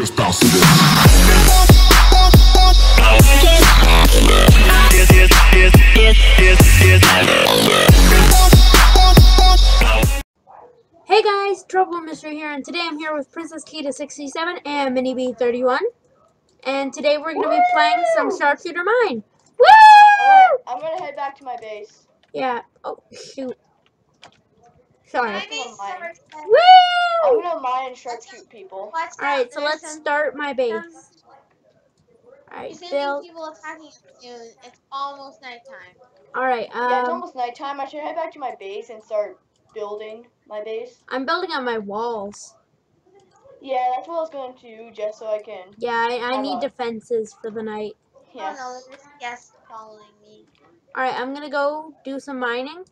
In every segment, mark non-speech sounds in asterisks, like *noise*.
Just bounce to this. Hey guys, Tropical Mystery here, and today I'm here with Princess Kita67 and Minnie B31. And today we're going to be playing some Sharpshooter Mine. Woo! Alright, I'm gonna head back to my base. Yeah. Oh, shoot. Sorry. I'm. Woo! I'm gonna mine and sharpshoot people. Alright, so let's start my base. Alright, There's gonna build. be people attacking soon. It's almost nighttime. Alright, yeah, it's um, almost nighttime. I should head back to my base and start building my base. I'm building on my walls. Yeah, that's what I was going to do, just so I can. Yeah, I, I need on. defenses for the night. Yes. Oh no, there's a guest following me. Alright, I'm gonna go do some mining.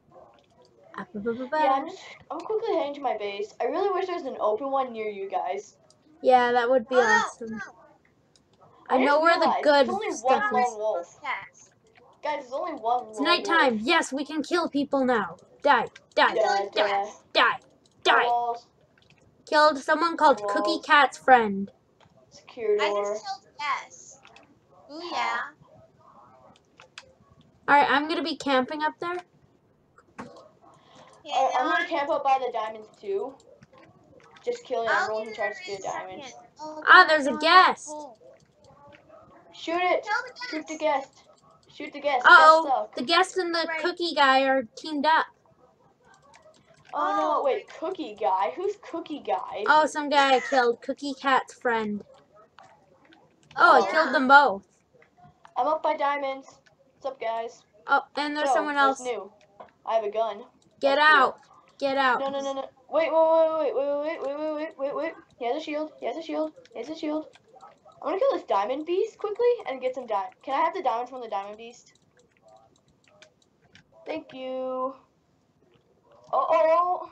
Ah, Yeah, I'm just. I'm quickly heading to my base. I really wish there was an open one near you guys. Yeah, that would be oh, awesome. No, no. I know just where the good stuff one is. lone wolf. Yes. Guys, there's only one. It's nighttime. Yes, we can kill people now. Die, die, Yeah, die, yeah. die, die. Walls, Killed someone called Walls. Cookie Cat's friend. secure I just killed S. Ooh yeah. Alright, I'm gonna be camping up there. Okay, Uh, I'm now gonna camp up by the diamonds too. Just killing I'll everyone who tries to in get a diamond. Oh, Ah, there's a guest. oh. Shoot it! Kill the Shoot the guest. guest! Shoot the guest! Uh oh, Guests the guest and the Right. cookie guy are teamed up. Oh no, Oh. wait, Cookie Guy? Who's Cookie Guy? Oh, some guy I killed, Cookie Cat's friend. Oh, I yeah. killed them both. I'm up by diamonds. What's up, guys? Oh, and there's So, someone else. new? I have a gun. Get out. Get out. No, no, no, no. Wait, wait, wait, wait, wait, wait, wait, wait, wait, wait, wait. He has a shield. He has a shield. He has a shield. I'm gonna kill this diamond beast quickly and get some diamond. Can I have the diamonds from the diamond beast? Thank you. Oh, oh, oh.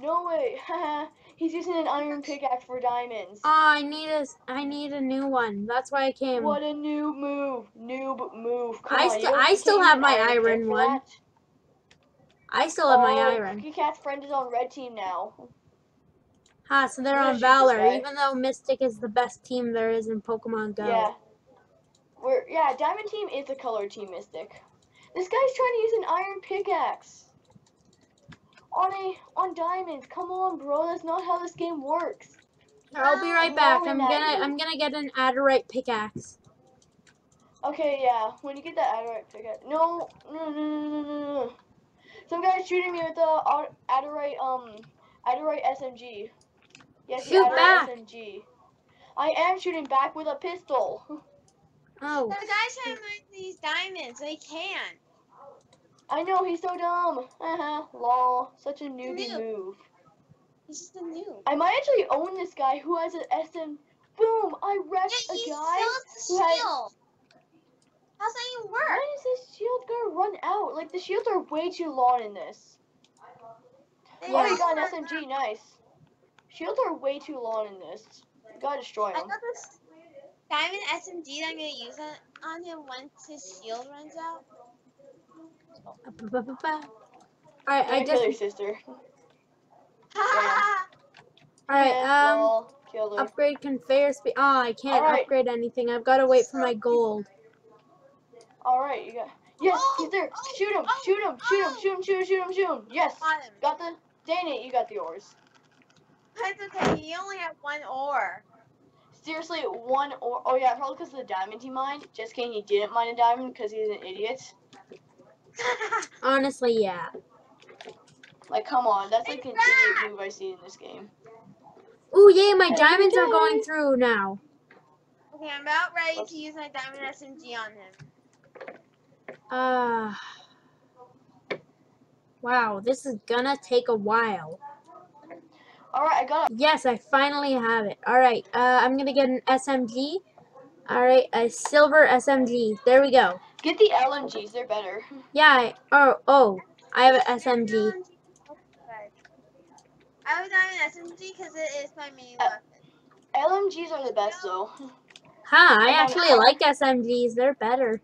No way. *laughs* He's using an iron pickaxe for diamonds. Oh, I need a, I need a new one. That's why I came. What a noob move. Noob move. Come I on, sti- you don't I still have my iron one. that? I still have my Oh, iron. Cookie Cat's friend is on red team now. Ha, so they're on Valor, even though Mystic is the best team there is in Pokemon Go. Yeah. We're yeah, Diamond Team is a color team mystic. This guy's trying to use an iron pickaxe. On a on diamonds. Come on, bro. That's not how this game works. I'll be right I'm back. I'm gonna you. I'm gonna get an Adderite pickaxe. Okay, yeah. When you get that Adderite pickaxe. No, no, no, no, no, no, no. Some guy's shooting me with the au- Adderite um Adderite SMG. Yes, the Shoot Adderite back. SMG. I am shooting back with a pistol. *laughs* Oh, The guys trying to mine these diamonds. They can. I know he's so dumb. Uh *laughs* huh. lol. Such a newbie noob. move. He's just a noob. I might actually own this guy who has an SM. Boom! I wrecked Yeah, a he guy. still who has had- a shield. How's that even When work? is this shield gonna run out? Like the shields are way too long in this. They Oh, you don't got an run SMG. Nice. Shields are way too long in this. You gotta destroy I them. got this diamond SMG that I'm gonna use it on him once his shield runs out. *laughs* Alright, I just... kill your just sister. *laughs* alright, Yeah, um lol, upgrade conveyor speed. Oh, I can't Alright. upgrade anything. I've got to wait for my gold. All right, you got. Yes, oh, he's there. Oh, Shoot him! oh, Shoot him! Shoot him! oh. Shoot him! Shoot him! Shoot him! Shoot him! Yes. Got him. Got the. Dang it! You got the oars. That's okay. He only had one ore. Seriously, one or oh yeah, probably because of the diamond he mined. Just kidding, he didn't mine a diamond because he's an idiot. *laughs* Honestly, yeah. Like, come on, that's like an It's idiot bad. move I see in this game. Ooh, yay, my Every diamonds are going through now. okay, I'm about ready to use my diamond SMG on him. Ah. wow, this is gonna take a while. All right, I got it. Yes, I finally have it. Alright, uh, I'm gonna get an SMG. Alright, a silver SMG. There we go. Get the LMGs, they're better. *laughs* Yeah, I, oh, oh, I have an SMG. I have a diamond SMG because it is my main Uh, weapon. LMGs are the best though. *laughs* Huh, I actually like SMGs. They're better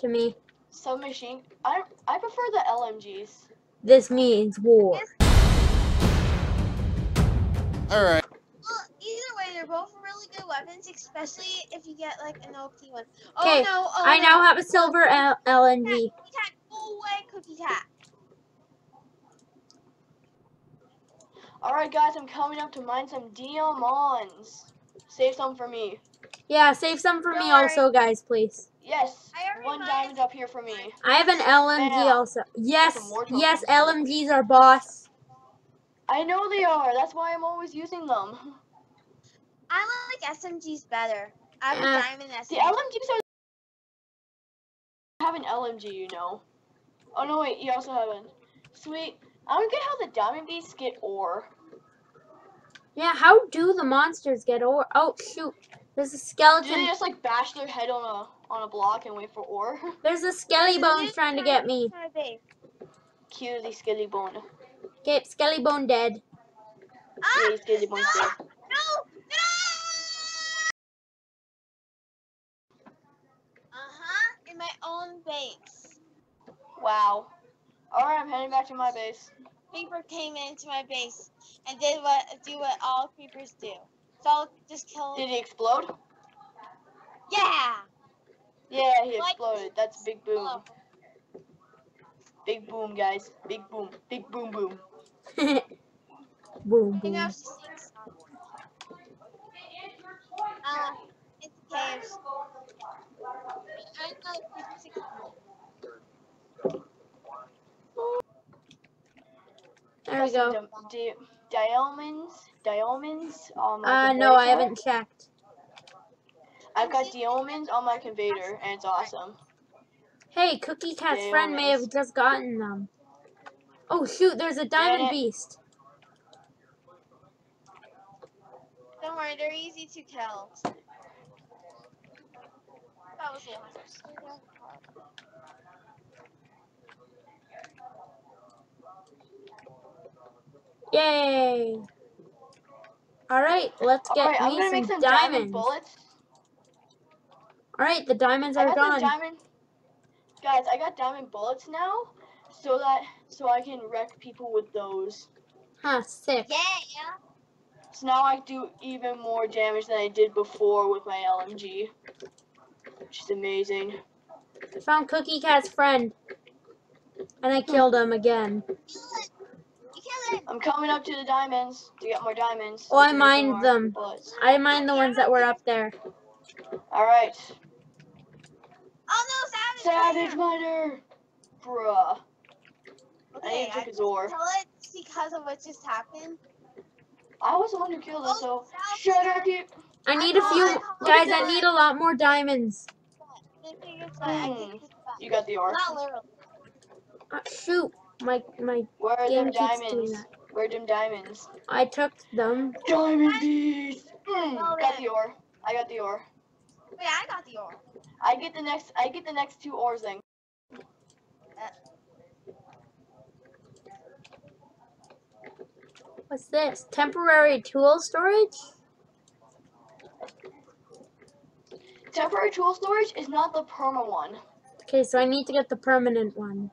to me. Submachine. I I prefer the LMGs. This means war. All right. Well, either way, they're both really good weapons, especially if you get like an OP one. Oh 'Kay, no! Oh, I no. now have a silver L- LMG. Cookie cat, go away, cookie cat. Alright guys, I'm coming up to mine some diamonds. Save some for me. Yeah, save some for Don't me worry. also, guys, please. Yes, I already one mined- diamond up here for me. I have an LMG Yeah. also. Yes, yes, tokens. LMGs are boss. I know they are. That's why I'm always using them. I like SMGs better. I have Uh, a diamond SMG. The LMGs are. I have an LMG, you know. Oh no, wait, you also have an. Sweet. I don't get how the diamond beasts get ore. Yeah, how do the monsters get over? Oh shoot, there's a skeleton. Do they skeleton. just like bash their head on a on a block and wait for ore? *laughs* There's a skelly bones trying to get me. My base. Cutie skilly bone. Okay, skelly bone dead. Ah, Yeah, skilly bone's no, dead. no, no! Uh-huh, in my own base. Wow. Alright, I'm heading back to my base. Creeper came into my base and did what do what all creepers do. So I'll just kill him. Did he explode? Yeah! Yeah, he Like- exploded. That's big boom. Hello. Big boom, guys. Big boom. Big boom boom. *laughs* boom You know, boom. she's saying something. Uh, it's caves. I know it's six. There we go. Di- di- diamonds. Diamonds on my Uh, no, I haven't checked. I've got diamonds on my conveyor, and it's awesome. Hey, Cookie Cat's friend may have just gotten them. Oh shoot, there's a diamond beast. Don't worry, they're easy to kill. That was one. Yay! Alright, let's get Alright, I'm me gonna some, make some diamonds. bullets. Alright, the diamonds I are got some gone. diamond. Guys, I got diamond bullets now, so that so I can wreck people with those. Huh, sick. Yeah! So now I do even more damage than I did before with my LMG, which is amazing. I found Cookie Cat's friend. And I hmm. killed him again. Kill it! You kill it! I'm coming up to the diamonds to get more diamonds. Oh, I to mined more them. Bullets. I mind the ones that were up there. All right, Oh no, savage! savage miner, bruh. I Okay, need to I took his ore. kill it because of what just happened. I was the one who killed him, Oh, so savage shut up, you. I need a few. Guys, I need a lot more diamonds. The thing is that I Hmm. can keep that. You got the ore. Not literally. Uh, shoot. My, my, Where are game them keeps doing diamonds? that. Where are them diamonds? I took them. Diamond beast. Mm, Well got then. the ore. I got the ore. Wait, I got the ore. I get the next. I get the next two ores then. What's this? Temporary tool storage? Temporary tool storage is not the perma one. Okay, so I need to get the permanent one.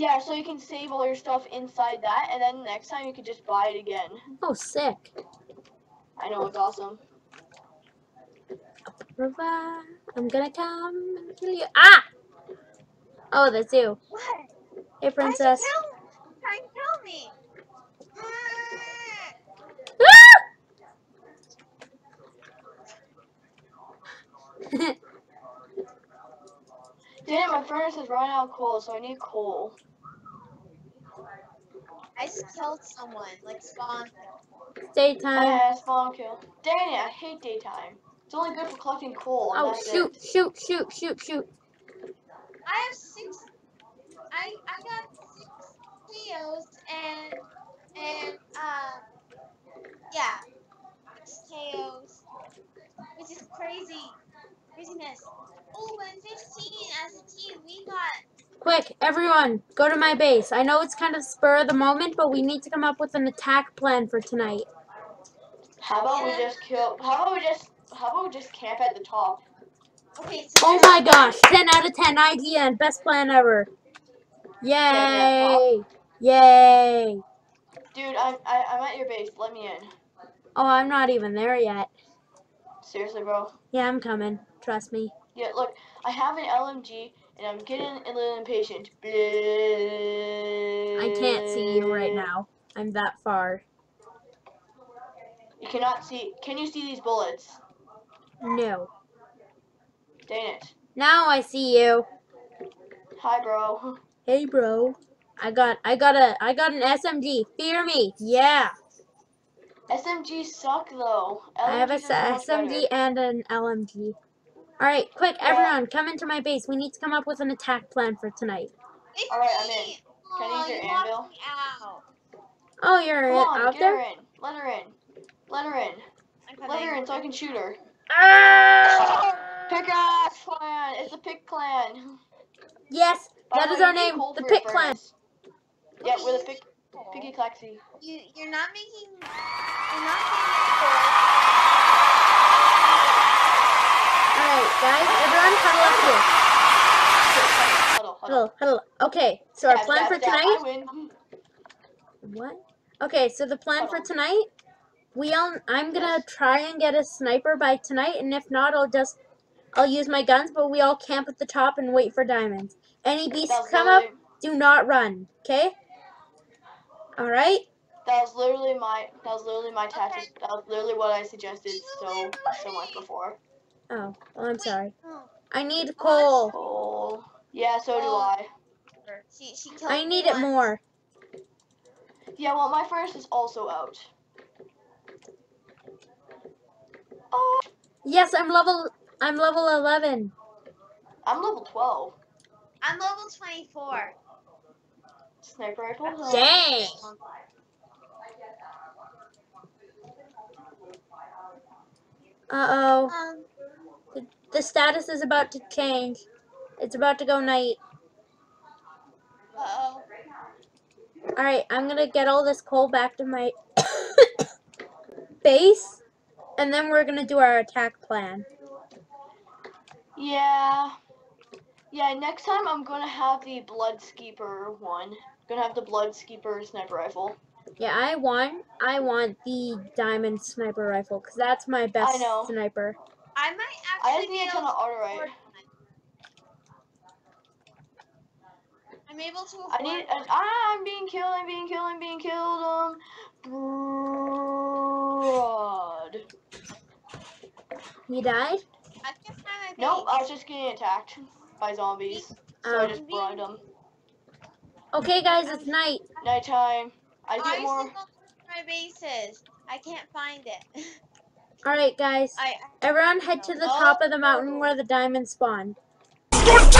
Yeah, so you can save all your stuff inside that, and then next time you can just buy it again. Oh, sick. I know it's awesome. Provide. I'm gonna come and kill you. Ah! Oh, that's you. What? Hey, princess. Why'd you kill, try and kill me? Ah! *laughs* Damn, my furnace is running out of coal, so I need coal. I just killed someone, like spawn kill. Daytime. Yeah, spawn kill. Dang it, I hate daytime. It's only good for collecting coal. Oh, that's shoot, It. shoot, shoot, shoot, shoot. I have six. I I got six KOs and and um yeah, six KOs, which is crazy, craziness. Oh, and 15 as a team, we got. Quick, everyone, go to my base. I know it's kind of spur of the moment, but we need to come up with an attack plan for tonight. How about we just kill? How about we just? How about we just camp at the top? Okay, so Oh my gosh, 10 out of 10 IGN, best plan ever. Yay! Yay! Dude, I'm I, I'm at your base. Let me in. Oh, I'm not even there yet. Seriously, bro. Yeah, I'm coming. Trust me. Yeah, look, I have an LMG and I'm getting a little impatient. I can't see you right now. I'm that far. You cannot see. Can you see these bullets? No. Dang it. Now I see you. Hi, bro. Hey, bro. I got, I got a, I got an SMG. Fear me. Yeah. SMGs suck though. I have a LMGs are s- so much SMG and an LMG. All right, quick, Yeah. everyone, come into my base. We need to come up with an attack plan for tonight. Alright, I'm in. Can I use your you locked anvil? me out. Oh, you're Come on, out get there. her in. Let her in. Let her in. Let her in so I can shoot her. Ah! Pickaxe clan. It's the pick clan. Yes, By that the is our name, the for Pick Clan. Yeah, we're the pick, picky claxy. You, you're not making. You're not making. Guys, everyone, huddle up here. Huddle, huddle. Huddle. Okay, so our plan for tonight. What? Okay, so the plan for tonight, we all I'm gonna try and get a sniper by tonight, and if not, I'll just I'll use my guns. But we all camp at the top and wait for diamonds. Any beasts come up, do not run. Okay? All right. That was literally my. That was literally my tactic. That was literally what I suggested so so much before. Oh, well, I'm sorry. Oh, I need coal. Oh, yeah. So do Oh. I. she, she I me need it more. Yeah. Well, my furnace is also out. Oh, Yes, I'm level. I'm level 11. I'm level 12. I'm level 24. Sniper rifle. Dang. Uh oh. Um, The, status is about to change. It's about to go night. uh oh. Alright, I'm gonna get all this coal back to my *coughs* base. And then we're gonna do our attack plan. Yeah. Yeah, next time I'm gonna have the Bloodskeeper one. Gonna have the Bloodskeeper sniper rifle. Yeah, I want I want the diamond sniper rifle because that's my best know. sniper. I might I actually just need be a ton able of to auto right. I'm able to I need. one. ah, I'm being killed. I'm being killed. I'm being killed. Um, broad. He died? I can find my Nope, I was just getting attacked by zombies. So I Um, just broad them. Okay, guys, it's night. Nighttime. I I get used more. to go my bases. I can't find it. *laughs* Alright, guys. I Everyone head to the top of the mountain where the diamonds spawn. Hey, it's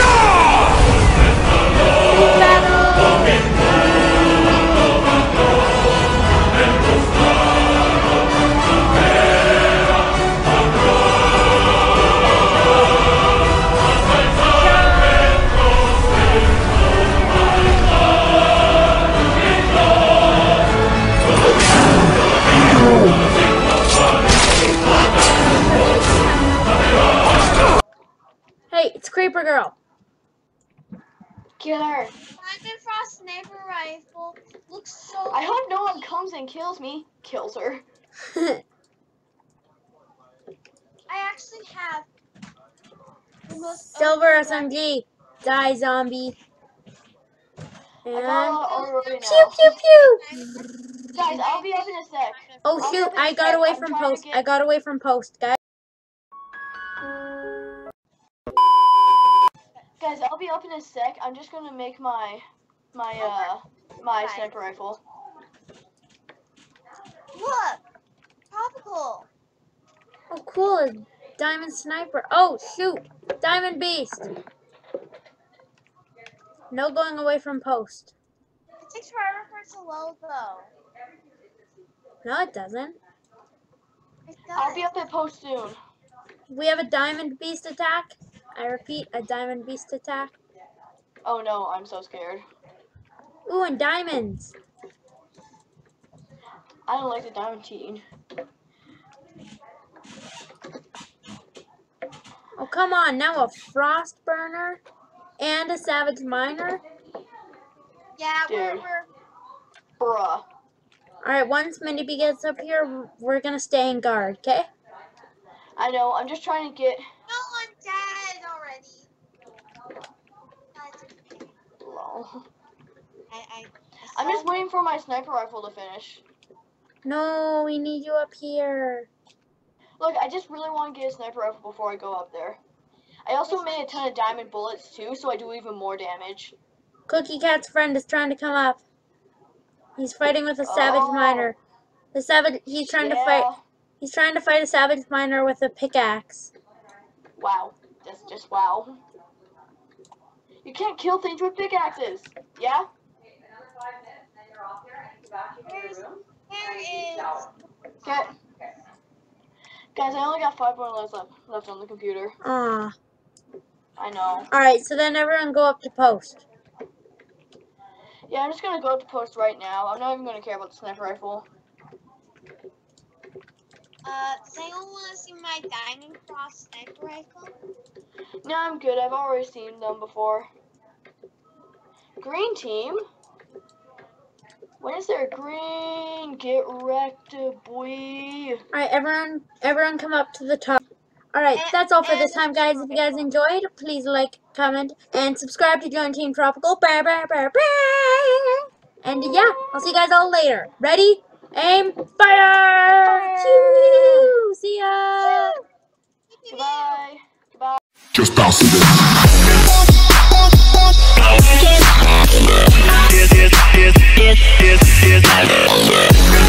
Creeper Girl. Get her. Diamond Frost sniper rifle looks so. I hope no one comes and kills me. Kills her. *laughs* I actually have the most Silver OP weapon. SMG. Die, zombie. I got a And lot of auto right pew now. pew pew. Guys, I'll be up in a sec. Oh I'll shoot! I got away I'm from post. get- I got away from post, guys. Guys, I'll be up in a sec. I'm just gonna make my my uh my Okay. sniper rifle. Look, tropical. Oh cool! a Diamond sniper. Oh shoot! Diamond beast. No going away from post. It takes forever for it to load though. No, it doesn't. It I'll be up at post soon. We have a diamond beast attack. I repeat, a diamond beast attack. Oh no, I'm so scared. Ooh, and diamonds. I don't like the diamond cheating. Oh come on! Now a frost burner and a savage miner. Yeah, we're, we're Bruh. Alright, once Minnie B gets up here, we're gonna stay in guard, okay? I know. I'm just trying to get. No, I'm dead already. That's okay. Lol. *laughs* I, I, I I'm just waiting for my sniper rifle to finish. No, we need you up here. Look, I just really want to get a sniper rifle before I go up there. I also made a ton of diamond bullets too, so I do even more damage. Cookie Cat's friend is trying to come up. He's fighting with a savage Oh. miner. The savage he's trying to fight he's trying to fight a savage miner with a pickaxe. Wow. Just, just wow. You can't kill things with pickaxes. Yeah? Where's, where is? Okay. Guys, I only got five more left left, left on the computer. Aw. I know. Alright, so then everyone go up to post. Yeah, I'm just gonna go up to post right now. I'm not even gonna care about the sniper rifle. Uh, does anyone want to see my diamond cross sniper rifle? No, I'm good. I've already seen them before. Green team? When is there green? Get wrecked, boy. Alright, everyone everyone come up to the top. Alright, that's all for this time guys. If you guys enjoyed, please like, comment, and subscribe to join Team Tropical. Bah, bah, bah, bah. And yeah, I'll see you guys all later. Ready? Aim, fire! Choo! See ya! Goodbye. Goodbye. Just bounce it this, this, this.